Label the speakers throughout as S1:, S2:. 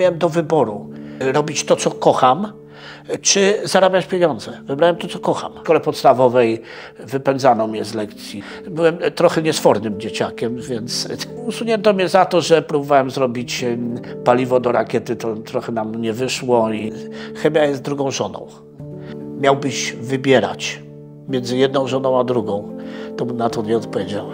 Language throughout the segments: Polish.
S1: Miałem do wyboru robić to, co kocham, czy zarabiać pieniądze. Wybrałem to, co kocham. W szkole podstawowej wypędzano mnie z lekcji. Byłem trochę niesfornym dzieciakiem, więc usunięto mnie za to, że próbowałem zrobić paliwo do rakiety. To trochę nam nie wyszło i chemia jest drugą żoną. Miałbyś wybierać między jedną żoną a drugą, to na to nie odpowiedział.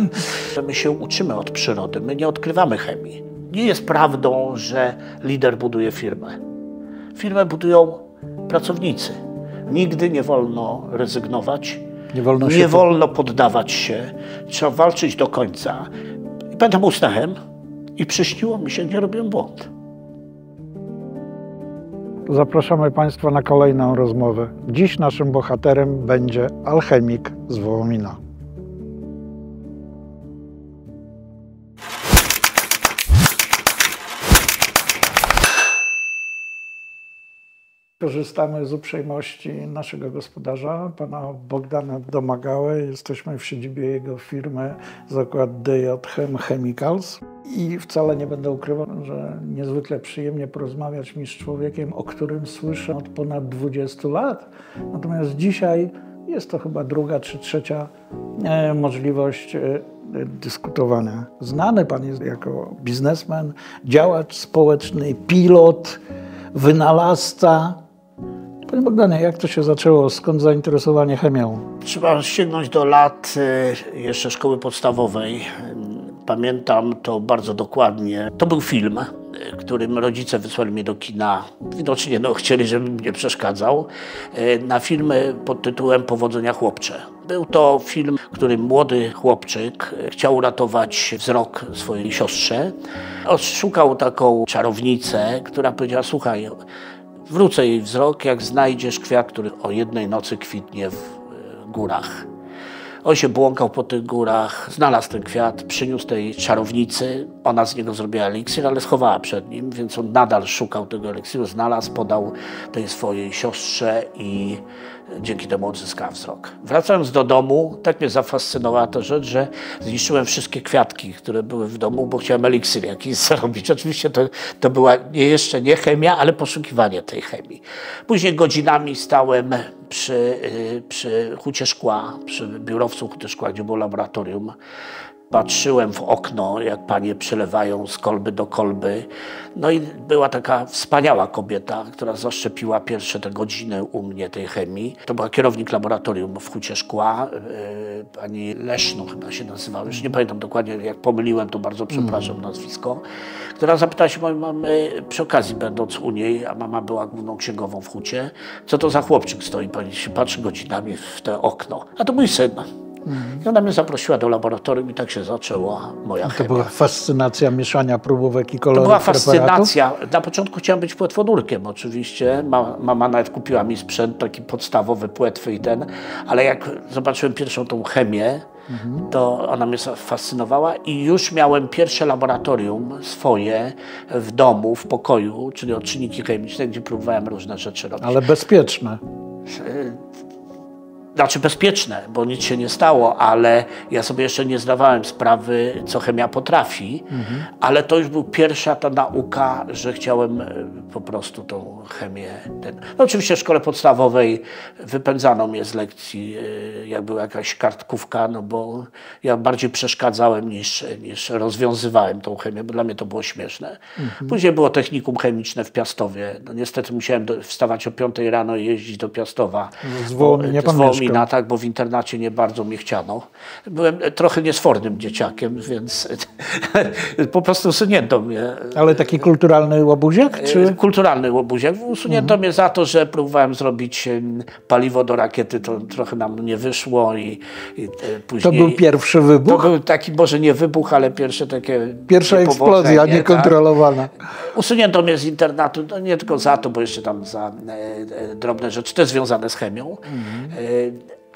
S1: My się uczymy od przyrody, my nie odkrywamy chemii. Nie jest prawdą, że lider buduje firmę. Firmę budują pracownicy. Nigdy nie wolno rezygnować,
S2: Nie wolno
S1: nie wolno poddawać się, trzeba walczyć do końca. I pamiętam ustechem i przyśniło mi się, nie robiłem błąd.
S2: Zapraszamy Państwa na kolejną rozmowę. Dziś naszym bohaterem będzie alchemik z Wołomina. Korzystamy z uprzejmości naszego gospodarza, pana Bogdana Domagałę. Jesteśmy w siedzibie jego firmy Zakład DJM Chemicals. I wcale nie będę ukrywał, że niezwykle przyjemnie porozmawiać mi z człowiekiem, o którym słyszę od ponad 20 lat. Natomiast dzisiaj jest to chyba druga czy trzecia e, możliwość e, dyskutowania. Znany pan jest jako biznesmen, działacz społeczny, pilot, wynalazca. Panie Bogdanie, jak to się zaczęło? Skąd zainteresowanie chemią?
S1: Trzeba sięgnąć do lat y, jeszcze szkoły podstawowej. Pamiętam to bardzo dokładnie. To był film, y, którym rodzice wysłali mnie do kina. Widocznie no, chcieli, żebym nie przeszkadzał. y, Na film pod tytułem Powodzenia chłopcze. Był to film, w którym młody chłopczyk chciał uratować wzrok swojej siostrze. Szukał taką czarownicę, która powiedziała: Słuchaj, Wrócę jej wzrok, jak znajdziesz kwiat, który o jednej nocy kwitnie w e, górach. On się błąkał po tych górach, znalazł ten kwiat, przyniósł tej czarownicy. Ona z niego zrobiła eliksir, ale schowała przed nim, więc on nadal szukał tego eliksiru, znalazł, podał tej swojej siostrze i dzięki temu odzyskała wzrok. Wracając do domu, tak mnie zafascynowała ta rzecz, że zniszczyłem wszystkie kwiatki, które były w domu, bo chciałem eliksir jakiś zrobić. Oczywiście to, to była nie, jeszcze nie chemia, ale poszukiwanie tej chemii. Później godzinami stałem przy, y, przy hucie szkła, przy biurowcu huty szkła, gdzie było laboratorium. Patrzyłem w okno, jak panie przelewają z kolby do kolby. No i była taka wspaniała kobieta, która zaszczepiła pierwsze te godziny u mnie tej chemii. To była kierownik laboratorium w Hucie Szkła, yy, pani Leszno chyba się nazywała, już nie pamiętam dokładnie, jak pomyliłem, to bardzo przepraszam nazwisko, która zapytała się mojej mamy, przy okazji będąc u niej, a mama była główną księgową w Hucie, co to za chłopczyk stoi, pani się patrzy godzinami w te okno. A to mój syn. I ona mnie zaprosiła do laboratorium i tak się zaczęła moja
S2: To
S1: chemia.
S2: była fascynacja mieszania próbówek i
S1: To
S2: kolorów
S1: była
S2: preparatów?
S1: fascynacja. Na początku chciałem być płetwonurkiem oczywiście. Ma, mama nawet kupiła mi sprzęt, taki podstawowy płetwy i ten, ale jak zobaczyłem pierwszą tą chemię, to ona mnie fascynowała i już miałem pierwsze laboratorium swoje w domu, w pokoju, czyli odczynniki chemiczne, gdzie próbowałem różne rzeczy robić.
S2: Ale bezpieczne.
S1: Znaczy bezpieczne, bo nic się nie stało, ale ja sobie jeszcze nie zdawałem sprawy, co chemia potrafi, ale to już był pierwsza ta nauka, że chciałem e, po prostu tą chemię. Ten. No oczywiście w szkole podstawowej wypędzano mnie z lekcji, e, jak była jakaś kartkówka, no bo ja bardziej przeszkadzałem niż, niż rozwiązywałem tą chemię, bo dla mnie to było śmieszne. Później było technikum chemiczne w Piastowie. No niestety musiałem wstawać o 5 rano i jeździć do Piastowa.
S2: Z Wołominia
S1: Bo-
S2: pan
S1: z tak, bo w internacie nie bardzo mnie chciano. Byłem trochę niesfornym dzieciakiem, więc po prostu usunięto mnie.
S2: Ale taki kulturalny łobuziak? Czy...
S1: E, Kulturalny łobuziak. Usunięto
S2: Mhm.
S1: mnie za to, że próbowałem zrobić paliwo do rakiety, to trochę nam nie wyszło i, i e,
S2: To
S1: później...
S2: był pierwszy
S1: To
S2: wybuch?
S1: był taki może nie wybuch, ale pierwsze takie
S2: Pierwsza eksplozja,
S1: tak.
S2: niekontrolowana.
S1: Usunięto mnie z internatu, no nie tylko za to, bo jeszcze tam za e, drobne rzeczy, też związane z chemią. E,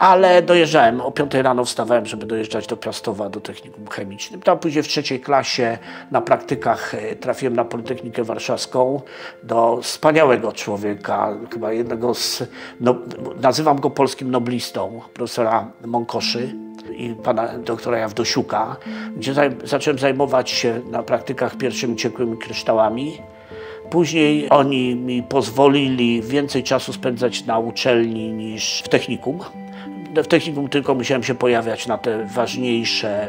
S1: ale dojeżdżałem, o 5 rano wstawałem, żeby dojeżdżać do Piastowa, do technikum chemicznym. Tam później w trzeciej klasie na praktykach e, trafiłem na Politechnikę Warszawską do wspaniałego człowieka, chyba jednego z, no, nazywam go polskim noblistą, profesora Mąkoszy i pana doktora Jawdosiuka, gdzie zaj- zacząłem zajmować się na praktykach pierwszymi ciekłymi kryształami. Później oni mi pozwolili więcej czasu spędzać na uczelni niż w technikum. W technikum tylko musiałem się pojawiać na te ważniejsze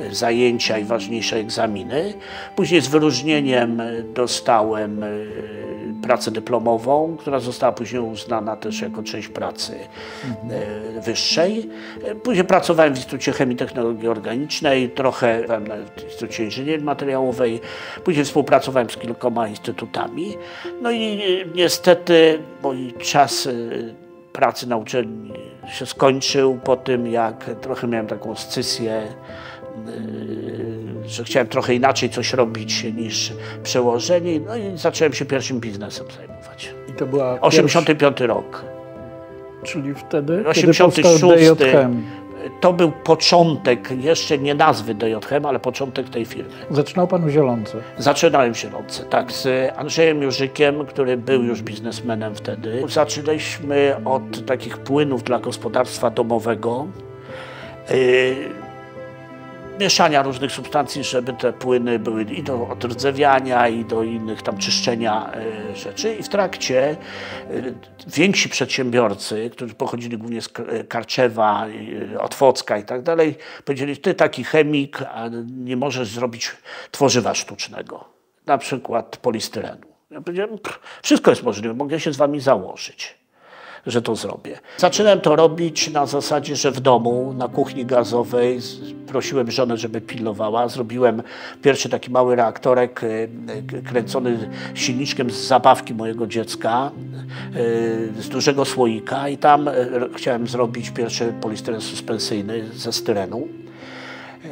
S1: y, zajęcia i ważniejsze egzaminy. Później z wyróżnieniem y, dostałem y, pracę dyplomową, która została później uznana też jako część pracy y, wyższej. Y, Później pracowałem w Instytucie Chemii i Technologii Organicznej, trochę w Instytucie Inżynierii Materiałowej. Później współpracowałem z kilkoma instytutami. No i y, niestety mój czas y, pracy na uczelni się skończył po tym, jak trochę miałem taką scysję, yy, że chciałem trochę inaczej coś robić niż przełożeni. No i zacząłem się pierwszym biznesem zajmować.
S2: I to była
S1: 85 rok.
S2: Pierwsza, czyli wtedy,
S1: 86.
S2: kiedy powstał.
S1: To był początek, jeszcze nie nazwy DJChem, ale początek tej firmy.
S2: Zaczynał pan w Zielonce.
S1: Zaczynałem w Zielonce, tak, z Andrzejem Jurzykiem, który był już biznesmenem wtedy. Zaczynaliśmy od takich płynów dla gospodarstwa domowego. Yy, mieszania różnych substancji, żeby te płyny były i do odrdzewiania, i do innych tam czyszczenia y, rzeczy. I w trakcie y, więksi przedsiębiorcy, którzy pochodzili głównie z K- Karczewa, Otwocka i tak dalej, powiedzieli, ty taki chemik, nie możesz zrobić tworzywa sztucznego, na przykład polistyrenu. Ja powiedziałem, "Pff, wszystko jest możliwe, mogę się z wami założyć że to zrobię. Zaczynałem to robić na zasadzie, że w domu, na kuchni gazowej, prosiłem żonę, żeby pilnowała. Zrobiłem pierwszy taki mały reaktorek y, kręcony silniczkiem z zabawki mojego dziecka, y, z dużego słoika i tam y, chciałem zrobić pierwszy polistyren suspensyjny ze styrenu.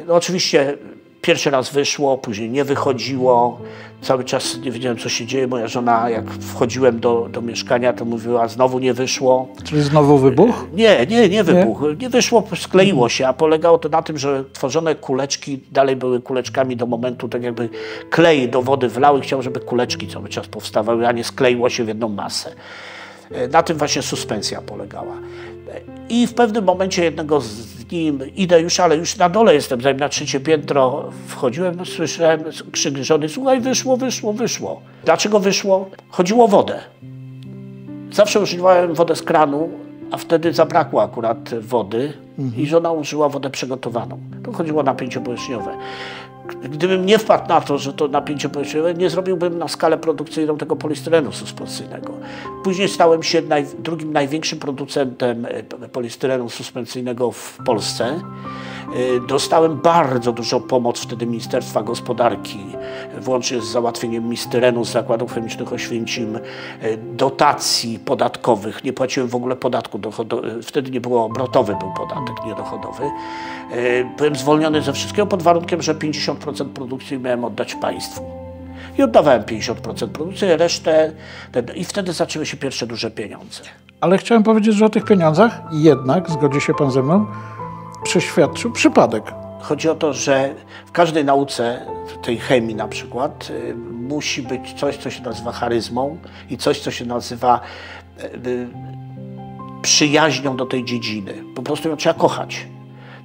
S1: No oczywiście pierwszy raz wyszło, później nie wychodziło. Cały czas nie wiedziałem, co się dzieje. Moja żona, jak wchodziłem do, do mieszkania, to mówiła, znowu nie wyszło.
S2: Czyli znowu wybuch?
S1: Nie, nie, nie wybuchł. Nie, wyszło, skleiło się, a polegało to na tym, że tworzone kuleczki dalej były kuleczkami do momentu, tak jakby klej do wody wlał i chciał, żeby kuleczki cały czas powstawały, a nie skleiło się w jedną masę. E, Na tym właśnie suspensja polegała. E, I w pewnym momencie jednego z nim idę już, ale już na dole jestem, zanim na trzecie piętro wchodziłem, no, słyszałem krzyk żony, słuchaj, wyszło, wyszło, wyszło. Dlaczego wyszło? Chodziło o wodę. Zawsze używałem wodę z kranu, a wtedy zabrakło akurat wody i żona użyła wodę przygotowaną. To chodziło o napięcie powierzchniowe. Gdybym nie wpadł na to, że to napięcie powierzchniowe, nie zrobiłbym na skalę produkcyjną tego polistyrenu suspensyjnego. Później stałem się naj, drugim największym producentem e, polistyrenu suspensyjnego w Polsce. E, Dostałem bardzo dużą pomoc wtedy Ministerstwa Gospodarki, włącznie z załatwieniem mistyrenu z zakładów chemicznych Oświęcim, e, dotacji podatkowych. Nie płaciłem w ogóle podatku dochodowego. Wtedy nie było obrotowy, był podatek, nie dochodowy. E, Byłem zwolniony ze wszystkiego pod warunkiem, że 50% produkcji miałem oddać państwu. I oddawałem 50% produkcji, resztę. Ten, I wtedy zaczęły się pierwsze duże pieniądze.
S2: Ale chciałem powiedzieć, że o tych pieniądzach jednak, zgodzi się pan ze mną, przeświadczył przypadek.
S1: Chodzi o to, że w każdej nauce, w tej chemii na przykład, y, musi być coś, co się nazywa charyzmą i coś, co się nazywa y, przyjaźnią do tej dziedziny. Po prostu ją trzeba kochać.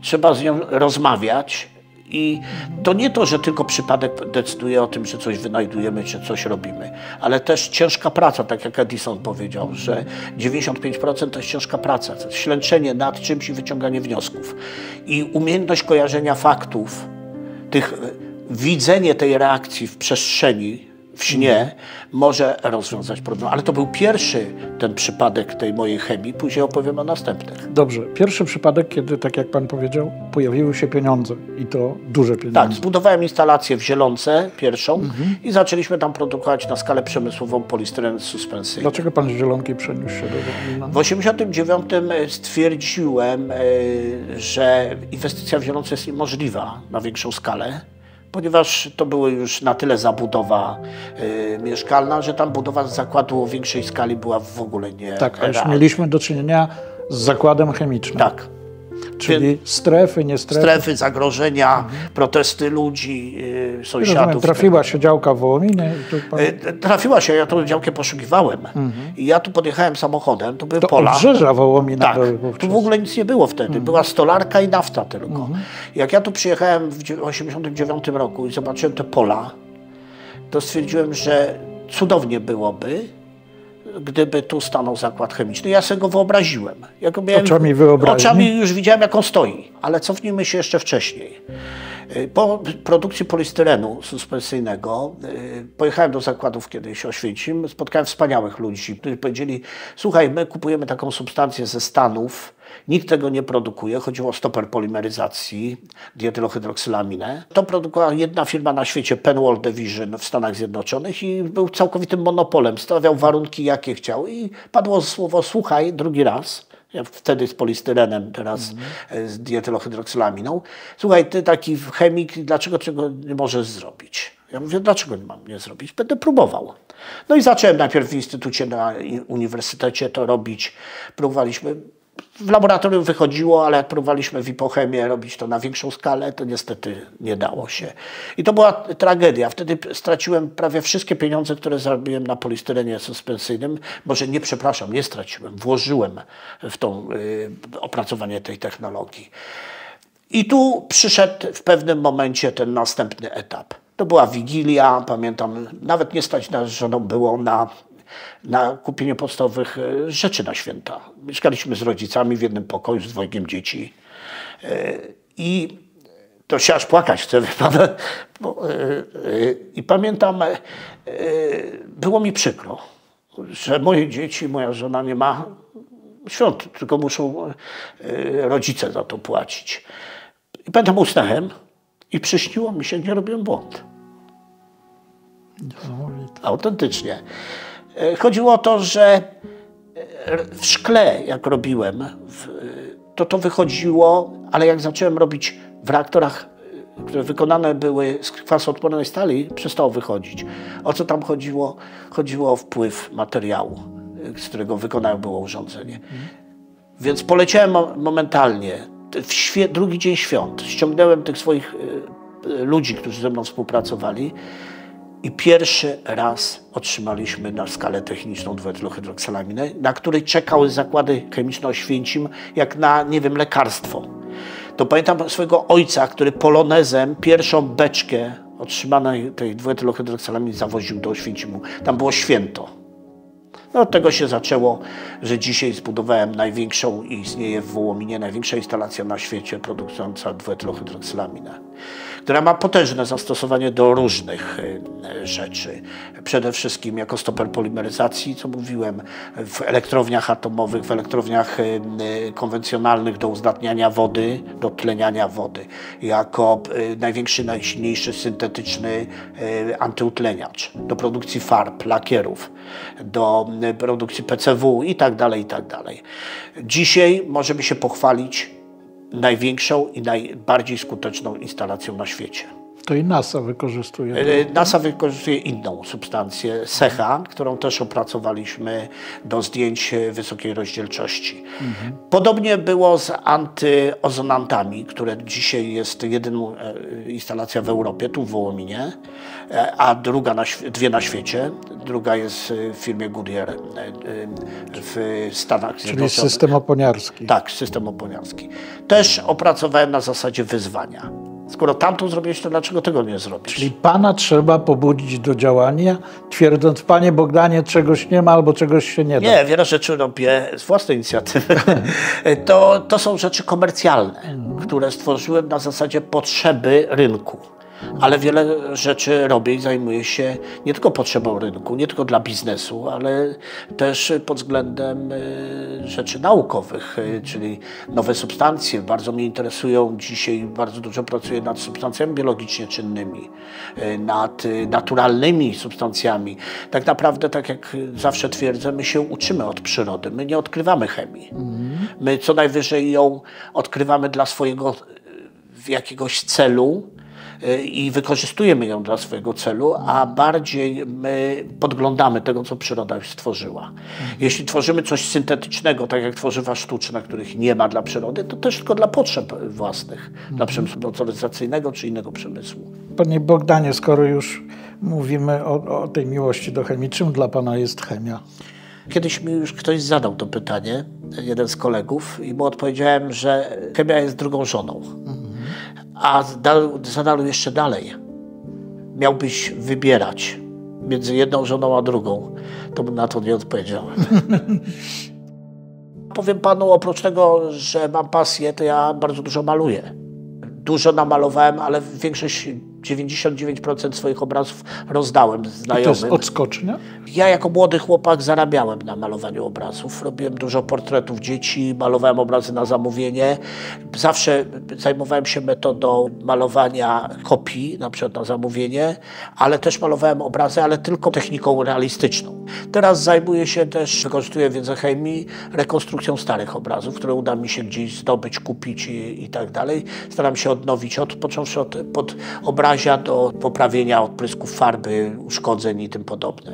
S1: Trzeba z nią rozmawiać. I to nie to, że tylko przypadek decyduje o tym, że coś wynajdujemy, czy coś robimy, ale też ciężka praca, tak jak Edison powiedział, że 95% to jest ciężka praca, ślęczenie nad czymś i wyciąganie wniosków. I umiejętność kojarzenia faktów, tych, widzenie tej reakcji w przestrzeni, w śnie, może rozwiązać problem. Ale to był pierwszy ten przypadek tej mojej chemii, później opowiem o następnych.
S2: Dobrze, pierwszy przypadek, kiedy, tak jak pan powiedział, pojawiły się pieniądze i to duże pieniądze.
S1: Tak, zbudowałem instalację w Zielonce pierwszą i zaczęliśmy tam produkować na skalę przemysłową polistyren suspensyjny.
S2: Dlaczego pan z Zielonki przeniósł się do Wawrina?
S1: W 1989 stwierdziłem, e, że inwestycja w Zielonce jest niemożliwa na większą skalę, ponieważ to była już na tyle zabudowa e, mieszkalna, że tam budowa zakładu o większej skali była w ogóle nie
S2: Tak, a już
S1: realna.
S2: mieliśmy do czynienia z zakładem chemicznym.
S1: Tak.
S2: Czyli strefy, nie strefy.
S1: Strefy zagrożenia, protesty ludzi,
S2: Rozumiem,
S1: sąsiadów.
S2: trafiła się działka w Wołominie pan...
S1: E, Trafiła się, ja tą działkę poszukiwałem. I ja tu podjechałem samochodem, to były
S2: To
S1: pola.
S2: obrzeża Wołomina
S1: Tak, tu w ogóle nic nie było wtedy. Była stolarka i nafta tylko. Jak ja tu przyjechałem w 1989 roku i zobaczyłem te pola, to stwierdziłem, że cudownie byłoby, gdyby tu stanął zakład chemiczny. Ja sobie go wyobraziłem. Ja go miałem,
S2: Oczami wyobraźni?
S1: Oczami już widziałem, jak on stoi. Ale cofnijmy się jeszcze wcześniej. Y, Po produkcji polistyrenu suspensyjnego y, pojechałem do zakładów kiedyś Oświęcim, spotkałem wspaniałych ludzi, którzy powiedzieli, słuchaj, my kupujemy taką substancję ze Stanów, nikt tego nie produkuje, chodziło o stoper polimeryzacji, dietylohydroksylaminę. To produkowała jedna firma na świecie, Penwall Division w Stanach Zjednoczonych i był całkowitym monopolem, stawiał warunki jakie chciał i padło słowo, słuchaj, drugi raz, ja wtedy z polistyrenem, teraz e, z dietylohydroksylaminą. Słuchaj, ty taki chemik, dlaczego czego nie możesz zrobić? Ja mówię, dlaczego nie mam nie zrobić? Będę próbował. No i zacząłem najpierw w instytucie na uniwersytecie to robić. Próbowaliśmy. W laboratorium wychodziło, ale jak próbowaliśmy w hipochemię robić to na większą skalę, to niestety nie dało się. I to była tragedia. Wtedy straciłem prawie wszystkie pieniądze, które zarobiłem na polistyrenie suspensyjnym. Może nie, przepraszam, nie straciłem. Włożyłem w tą y, opracowanie tej technologii. I tu przyszedł w pewnym momencie ten następny etap. To była wigilia, pamiętam, nawet nie stać nas żoną było na, na kupienie podstawowych e, rzeczy na święta. Mieszkaliśmy z rodzicami w jednym pokoju z dwojgiem dzieci. E, I to się aż płakać chce, wie pan. E, I pamiętam, było mi przykro, że moje dzieci, moja żona nie ma świąt, tylko muszą rodzice za to płacić. I pamiętam usnąłem i przyśniło mi się, nie robiłem błąd.
S2: Niesamowite.
S1: Autentycznie. E, Chodziło o to, że e, w szkle, jak robiłem, w, to to wychodziło, ale jak zacząłem robić w reaktorach, e, które wykonane były z kwasoodpornej stali, przestało wychodzić. O co tam chodziło? Chodziło o wpływ materiału, e, z którego wykonane było urządzenie. Więc poleciałem mo- momentalnie. Drugi dzień świąt ściągnąłem tych swoich e, e, ludzi, którzy ze mną współpracowali i pierwszy raz otrzymaliśmy na skalę techniczną dwuetylohydroksalaminę, na której czekały zakłady chemiczne Oświęcim jak na, nie wiem, lekarstwo. To pamiętam swojego ojca, który polonezem pierwszą beczkę otrzymanej tej dwuetylohydroksalaminy zawoził do Oświęcimu. Tam było święto. No od tego się zaczęło, że dzisiaj zbudowałem największą i istnieje w Wołominie największa instalacja na świecie produkująca dwuetylohydroksalaminę, która ma potężne zastosowanie do różnych e, rzeczy. Przede wszystkim jako stoper polimeryzacji, co mówiłem, w elektrowniach atomowych, w elektrowniach e, e, konwencjonalnych do uzdatniania wody, do tleniania wody, jako największy, najsilniejszy syntetyczny antyutleniacz, do produkcji farb, lakierów, do produkcji PCW i tak dalej, i tak dalej. Dzisiaj możemy się pochwalić największą i najbardziej skuteczną instalacją na świecie.
S2: To i NASA wykorzystuje.
S1: E, NASA wykorzystuje inną substancję, SECHA, którą też opracowaliśmy do zdjęć wysokiej rozdzielczości. Podobnie było z antyozonantami, które dzisiaj jest jedyną e, instalacja w Europie, tu w Wołominie, a druga na, dwie na świecie. Druga jest e, w firmie Goodyear e, e, w Stanach
S2: Czyli
S1: Zjednoczonych.
S2: system oponiarski.
S1: Tak, system oponiarski. Też opracowałem na zasadzie wyzwania. Skoro tamtą zrobiłeś, to dlaczego tego nie zrobisz?
S2: Czyli Pana trzeba pobudzić do działania, twierdząc, Panie Bogdanie, czegoś nie ma albo czegoś się nie da.
S1: Nie, wiele rzeczy robię z własnej inicjatywy. To, to są rzeczy komercjalne, które stworzyłem na zasadzie potrzeby rynku. Ale wiele rzeczy robię i zajmuję się nie tylko potrzebą rynku, nie tylko dla biznesu, ale też pod względem y, rzeczy naukowych, y, czyli nowe substancje. Bardzo mnie interesują dzisiaj, bardzo dużo pracuję nad substancjami biologicznie czynnymi, y, nad naturalnymi substancjami. Tak naprawdę, tak jak zawsze twierdzę, my się uczymy od przyrody, my nie odkrywamy chemii. My co najwyżej ją odkrywamy dla swojego jakiegoś celu i wykorzystujemy ją dla swojego celu, a bardziej my podglądamy tego, co przyroda już stworzyła. Jeśli tworzymy coś syntetycznego, tak jak tworzywa sztuczne, których nie ma dla przyrody, to też tylko dla potrzeb własnych, dla przemysłu motoryzacyjnego czy innego przemysłu.
S2: Panie Bogdanie, skoro już mówimy o, o tej miłości do chemii, czym dla Pana jest chemia?
S1: Kiedyś mi już ktoś zadał to pytanie, jeden z kolegów, i mu odpowiedziałem, że chemia jest drugą żoną. A zadał, jeszcze dalej. Miałbyś wybierać między jedną żoną a drugą, to bym na to nie odpowiedział. Powiem panu, oprócz tego, że mam pasję, to ja bardzo dużo maluję. Dużo namalowałem, ale większość 99% swoich obrazów rozdałem znajomym.
S2: I to jest odskocznia?
S1: Ja jako młody chłopak zarabiałem na malowaniu obrazów. Robiłem dużo portretów dzieci, malowałem obrazy na zamówienie. Zawsze zajmowałem się metodą malowania kopii, na przykład na zamówienie, ale też malowałem obrazy, ale tylko techniką realistyczną. Teraz zajmuję się też, wykorzystuję wiedzę chemii, rekonstrukcją starych obrazów, które uda mi się gdzieś zdobyć, kupić i, i tak dalej. Staram się odnowić, od, począwszy od pod do poprawienia odprysków farby, uszkodzeń i tym podobne.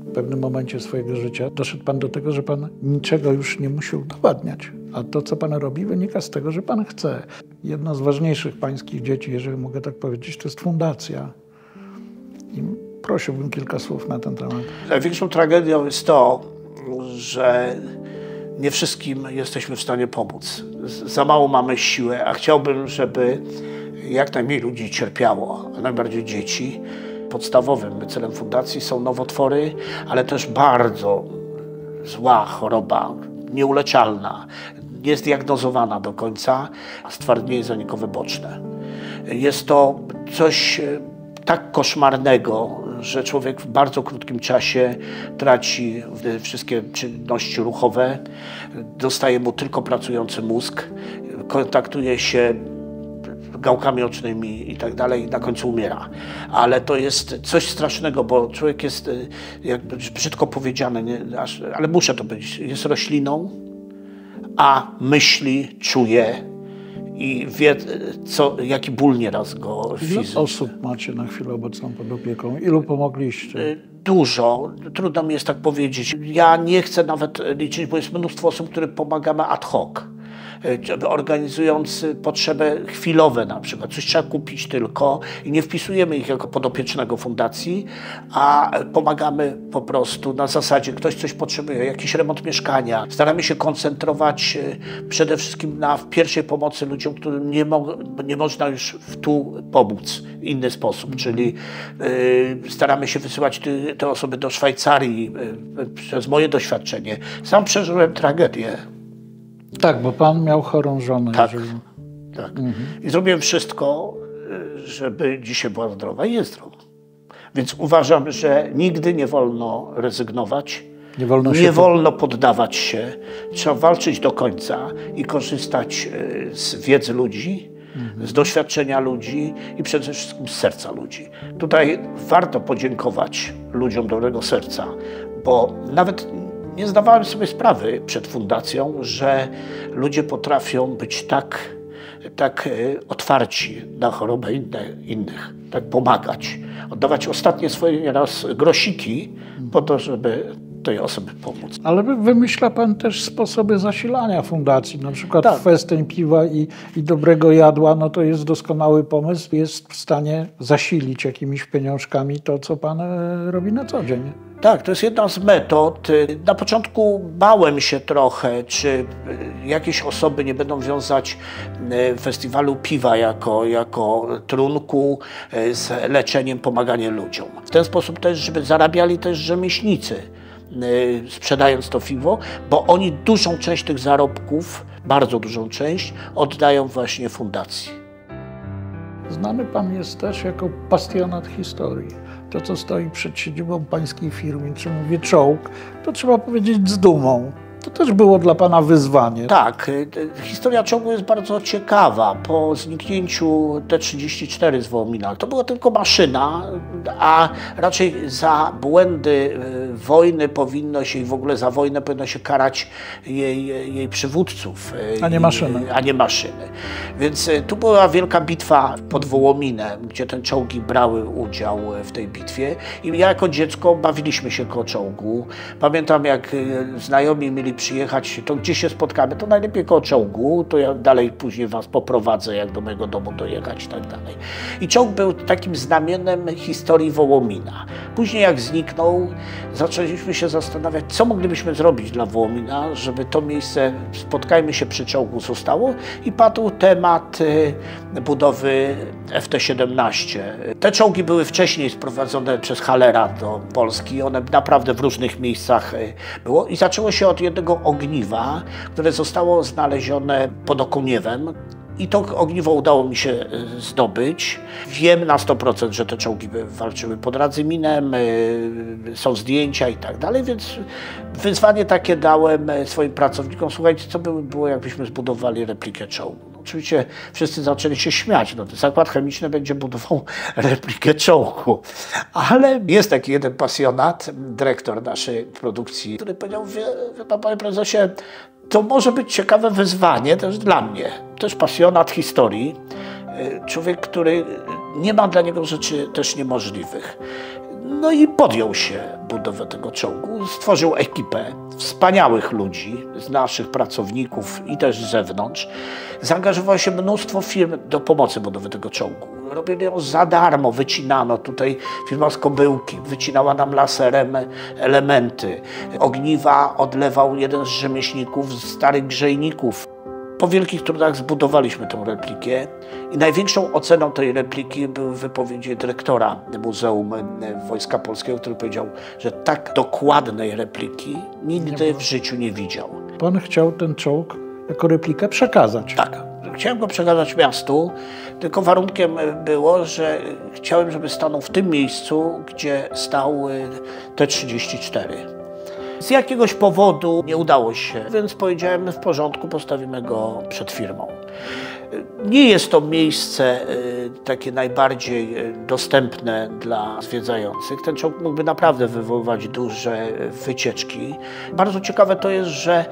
S2: W pewnym momencie swojego życia doszedł Pan do tego, że Pan niczego już nie musi udowadniać. A to, co Pan robi, wynika z tego, że Pan chce. Jedno z ważniejszych pańskich dzieci, jeżeli mogę tak powiedzieć, to jest fundacja. I prosiłbym kilka słów na ten temat.
S1: Największą tragedią jest to, że nie wszystkim jesteśmy w stanie pomóc. Za mało mamy siłę, a chciałbym, żeby jak najmniej ludzi cierpiało, a najbardziej dzieci. Podstawowym celem fundacji są nowotwory, ale też bardzo zła choroba, nieuleczalna, niezdiagnozowana do końca, stwardnienie zanikowe boczne. Jest to coś e, tak koszmarnego, że człowiek w bardzo krótkim czasie traci wszystkie czynności ruchowe, dostaje mu tylko pracujący mózg, kontaktuje się gałkami ocznymi i tak dalej, na końcu umiera. Ale to jest coś strasznego, bo człowiek jest, y, jakby brzydko powiedziane, nie, aż, ale muszę to powiedzieć, jest rośliną, a myśli, czuje i wie, co, jaki ból nieraz go
S2: fizycznie. Ile osób macie na chwilę obecną pod opieką? Ilu pomogliście? Y,
S1: dużo. Trudno mi jest tak powiedzieć. Ja nie chcę nawet liczyć, bo jest mnóstwo osób, które pomagamy ad hoc. E, organizując potrzeby chwilowe na przykład. Coś trzeba kupić tylko i nie wpisujemy ich jako podopiecznego fundacji, a pomagamy po prostu na zasadzie ktoś coś potrzebuje, jakiś remont mieszkania. Staramy się koncentrować e, przede wszystkim na pierwszej pomocy ludziom, którym nie, mo nie można już w tu pomóc w inny sposób, czyli y, staramy się wysyłać te, te osoby do Szwajcarii y, przez moje doświadczenie. Sam przeżyłem tragedię
S2: tak, bo pan miał chorą żonę.
S1: Tak, jeżeli... tak. Mhm. I zrobiłem wszystko, żeby dzisiaj była zdrowa i jest zdrowa. Więc uważam, że nigdy nie wolno rezygnować, nie wolno, nie wolno poddawać się. Trzeba walczyć do końca i korzystać e, z wiedzy ludzi, mhm. z doświadczenia ludzi i przede wszystkim z serca ludzi. Tutaj warto podziękować ludziom dobrego serca, bo nawet nie zdawałem sobie sprawy przed fundacją, że ludzie potrafią być tak, tak e, otwarci na chorobę inne, innych, tak pomagać, oddawać ostatnie swoje nieraz grosiki po to, żeby tej osobie pomóc.
S2: Ale wymyśla Pan też sposoby zasilania fundacji, na przykład tak. festyn piwa i, i dobrego jadła, no to jest doskonały pomysł, jest w stanie zasilić jakimiś pieniążkami to, co Pan e, robi na co dzień.
S1: Tak, to jest jedna z metod. Na początku bałem się trochę, czy jakieś osoby nie będą wiązać e, festiwalu piwa jako, jako trunku e, z leczeniem, pomaganiem ludziom. W ten sposób też, żeby zarabiali też rzemieślnicy e, sprzedając to piwo, bo oni dużą część tych zarobków, bardzo dużą część, oddają właśnie fundacji.
S2: Znany Pan jest też jako pasjonat historii to, co stoi przed siedzibą pańskiej firmy, czy mówię czołg, to trzeba powiedzieć z dumą. To też było dla Pana wyzwanie.
S1: Tak, y, historia czołgu jest bardzo ciekawa. Po zniknięciu T-34 z Wołomina to była tylko maszyna, a raczej za błędy y, wojny powinno się i w ogóle za wojnę powinno się karać jej, jej przywódców.
S2: Y, a nie maszyny.
S1: A nie maszyny. Więc tu była wielka bitwa pod Wołominem, gdzie te czołgi brały udział w tej bitwie. I ja jako dziecko bawiliśmy się koło czołgu. Pamiętam, jak znajomi mieli przyjechać, to gdzie się spotkamy, to najlepiej koło czołgu, to ja dalej później was poprowadzę, jak do mojego domu dojechać i tak dalej. I czołg był takim znamionem historii Wołomina. Później jak zniknął, zaczęliśmy się zastanawiać, co moglibyśmy zrobić dla Wołomina, żeby to miejsce, spotkajmy się przy czołgu zostało i padł temat y, budowy FT-17. Te czołgi były wcześniej sprowadzone przez Halera do Polski, one naprawdę w różnych miejscach y, było i zaczęło się od jednego ogniwa, które zostało znalezione pod. I to ogniwo udało mi się y, zdobyć. Wiem na 100%, że te czołgi walczyły pod Radzyminem, są zdjęcia i tak dalej, więc wyzwanie takie dałem swoim pracownikom. Słuchajcie, co by było, jakbyśmy zbudowali replikę czołgu? Oczywiście wszyscy zaczęli się śmiać. No, zakład chemiczny będzie budował replikę czołgu. Ale jest taki jeden pasjonat, dyrektor naszej produkcji, który powiedział, wie, wie pan, panie prezesie, to może być ciekawe wyzwanie też dla mnie. Też pasjonat historii. E, człowiek, który nie ma dla niego rzeczy też niemożliwych. No i podjął się budowę tego czołgu. Stworzył ekipę wspaniałych ludzi, z naszych pracowników i też z zewnątrz. Zaangażowało się mnóstwo firm do pomocy budowy tego czołgu. Robili ją za darmo, wycinano. Tutaj firma z Kobyłki wycinała nam laserem elementy. Ogniwa odlewał jeden z rzemieślników z starych grzejników. Po wielkich trudach zbudowaliśmy tę replikę i największą oceną tej repliki były wypowiedzi dyrektora Muzeum Wojska Polskiego, który powiedział, że tak dokładnej repliki nigdy w życiu nie widział.
S2: Pan chciał ten czołg jako replikę przekazać.
S1: Tak. Chciałem go przekazać miastu, tylko warunkiem było, że chciałem, żeby stanął w tym miejscu, gdzie stał T-34. Z jakiegoś powodu nie udało się, więc powiedziałem w porządku, postawimy go przed firmą. Nie jest to miejsce y, takie najbardziej y, dostępne dla zwiedzających. Ten czołg mógłby naprawdę wywoływać duże wycieczki. Bardzo ciekawe to jest, że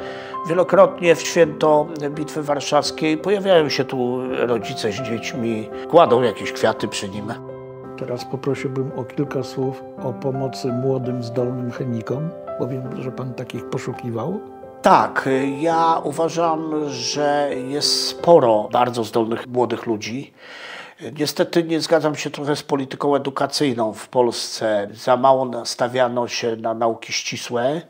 S1: wielokrotnie w święto Bitwy Warszawskiej pojawiają się tu rodzice z dziećmi, kładą jakieś kwiaty przy nim.
S2: Teraz poprosiłbym o kilka słów o pomocy młodym, zdolnym chemikom, bo wiem, że Pan takich poszukiwał.
S1: Tak, ja uważam, że jest sporo bardzo zdolnych młodych ludzi. Niestety nie zgadzam się trochę z polityką edukacyjną w Polsce. Za mało nastawiano się na nauki ścisłe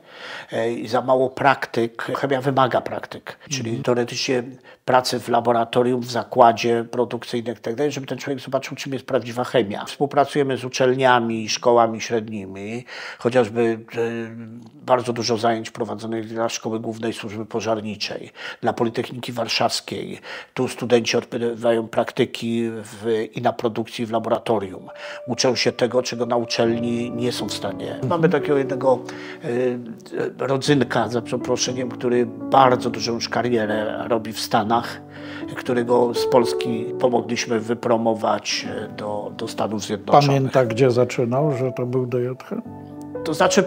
S1: e, i za mało praktyk. Chemia wymaga praktyk, czyli mhm. teoretycznie pracy w laboratorium, w zakładzie produkcyjnym itd., tak żeby ten człowiek zobaczył, czym jest prawdziwa chemia. Współpracujemy z uczelniami, szkołami średnimi, chociażby e, bardzo dużo zajęć prowadzonych dla Szkoły Głównej Służby Pożarniczej, dla Politechniki Warszawskiej. Tu studenci odbywają praktyki w, i na produkcji w laboratorium. Uczą się tego, czego na uczelni nie są w stanie. Mamy takiego jednego e, rodzynka, za przeproszeniem, który bardzo dużą już karierę robi w Stanach, którego z Polski pomogliśmy wypromować e, do, do Stanów Zjednoczonych.
S2: Pamięta, gdzie zaczynał, że to był DJH?
S1: To znaczy,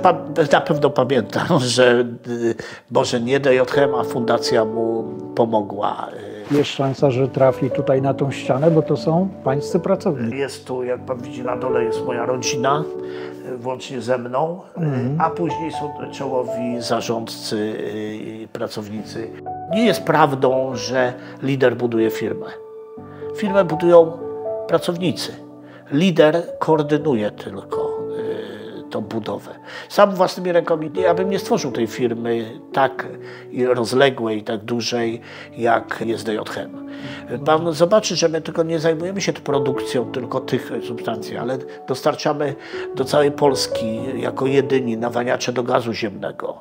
S1: na pewno pamiętam, że y, może nie DJH, a fundacja mu pomogła.
S2: Y. Jest szansa, że trafi tutaj na tą ścianę, bo to są pańscy pracownicy.
S1: Jest tu, jak pan widzi na dole, jest moja rodzina, y, włącznie ze mną, mhm. a później są czołowi zarządcy i pracownicy. Nie jest prawdą, że lider buduje firmę. Firmę budują pracownicy. Lider koordynuje tylko tą budowę. Sam własnymi rękami, ja bym nie stworzył tej firmy tak rozległej, tak dużej, jak jest DJChem. Pan zobaczy, że my tylko nie zajmujemy się produkcją tylko tych substancji, ale dostarczamy do całej Polski jako jedyni nawaniacze do gazu ziemnego,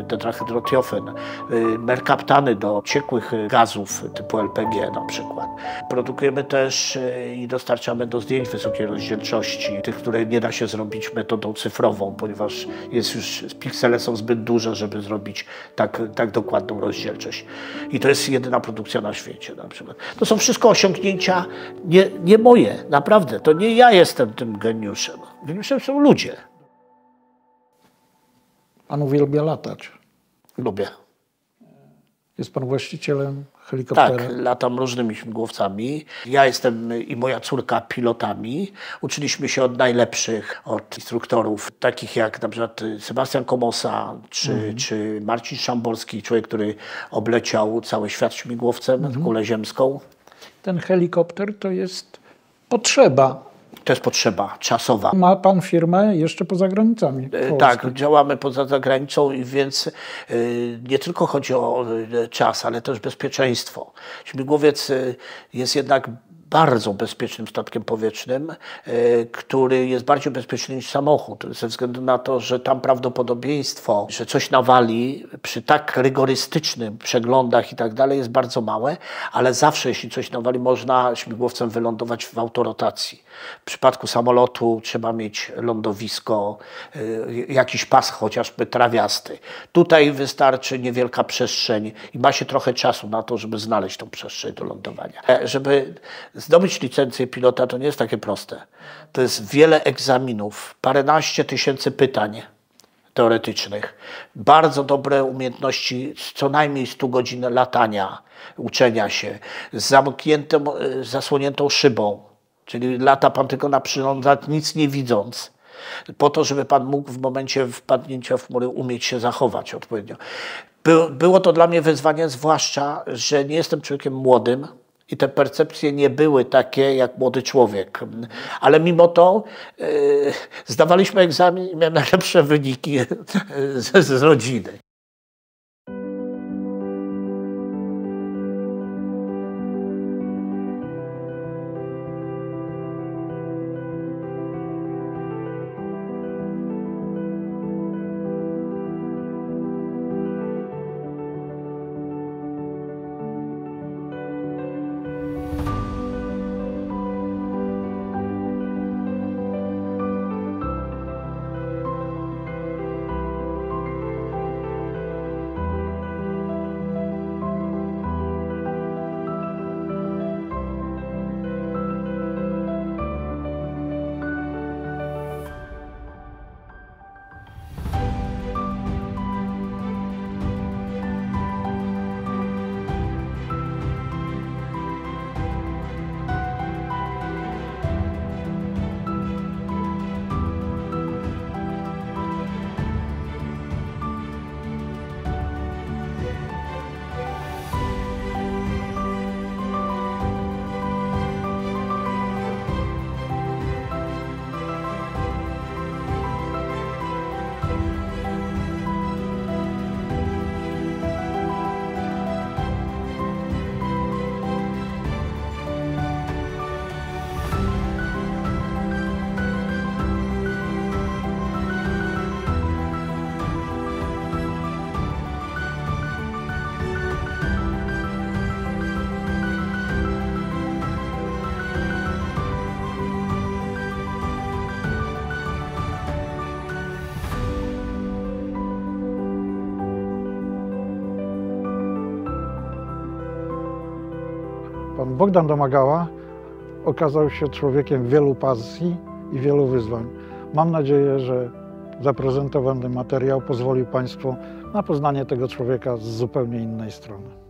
S1: y, tetrahydrotiofen, y, merkaptany do ciekłych gazów typu LPG na przykład. Produkujemy też y, i dostarczamy do zdjęć wysokiej rozdzielczości, tych, które nie da się zrobić metodą cyfrową, ponieważ jest już, piksele są zbyt duże, żeby zrobić tak, tak dokładną rozdzielczość. I to jest jedyna produkcja na świecie na przykład. To są wszystko osiągnięcia nie, nie moje, naprawdę. To nie ja jestem tym geniuszem. Geniuszem są ludzie.
S2: Pan uwielbia latać.
S1: Lubię.
S2: Jest pan właścicielem helikoptera?
S1: Tak, latam różnymi śmigłowcami. Ja jestem i moja córka pilotami. Uczyliśmy się od najlepszych, od instruktorów, takich jak na przykład Sebastian Komosa czy, mhm. czy Marcin Szamborski, człowiek, który obleciał cały świat śmigłowcem, mhm. kulę ziemską.
S2: Ten helikopter to jest potrzeba
S1: to jest potrzeba czasowa.
S2: Ma pan firmę jeszcze poza granicami?
S1: E, Polski. Tak, działamy poza zagranicą, więc e, nie tylko chodzi o e, czas, ale też bezpieczeństwo. Śmigłowiec jest jednak bardzo bezpiecznym statkiem powietrznym, który jest bardziej bezpieczny niż samochód, ze względu na to, że tam prawdopodobieństwo, że coś nawali przy tak rygorystycznych przeglądach i tak dalej jest bardzo małe, ale zawsze jeśli coś nawali, można śmigłowcem wylądować w autorotacji. W przypadku samolotu trzeba mieć lądowisko, e, jakiś pas chociażby trawiasty. Tutaj wystarczy niewielka przestrzeń i ma się trochę czasu na to, żeby znaleźć tą przestrzeń do lądowania. E, żeby Zdobyć licencję pilota to nie jest takie proste. To jest wiele egzaminów, paręnaście tysięcy pytań teoretycznych, bardzo dobre umiejętności, co najmniej 100 godzin latania, uczenia się, z zamkniętą, zasłoniętą szybą, czyli lata pan tylko na przyrządzać, nic nie widząc po to, żeby Pan mógł w momencie wpadnięcia w mury umieć się zachować odpowiednio. Było to dla mnie wyzwanie, zwłaszcza, że nie jestem człowiekiem młodym, i te percepcje nie były takie jak młody człowiek. Ale mimo to yy, zdawaliśmy egzamin i miałem najlepsze wyniki z, z rodziny.
S2: Bogdan Domagała okazał się człowiekiem wielu pasji i wielu wyzwań. Mam nadzieję, że zaprezentowany materiał pozwolił Państwu na poznanie tego człowieka z zupełnie innej strony.